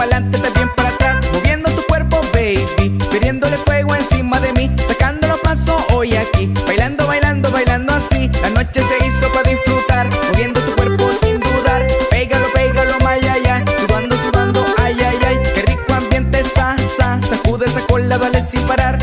pa'lante, también para atrás. Moviendo tu cuerpo, baby. Pidiéndole fuego encima de mí. Sacándolo paso hoy aquí. Bailando, bailando, bailando así. La noche se hizo para disfrutar. Moviendo tu cuerpo sin dudar. Pégalo, pégalo, ay, ay, ay. Sudando, sudando, ay, ay, ay. Qué rico ambiente, sa, sa. Sacude esa cola, dale sin parar.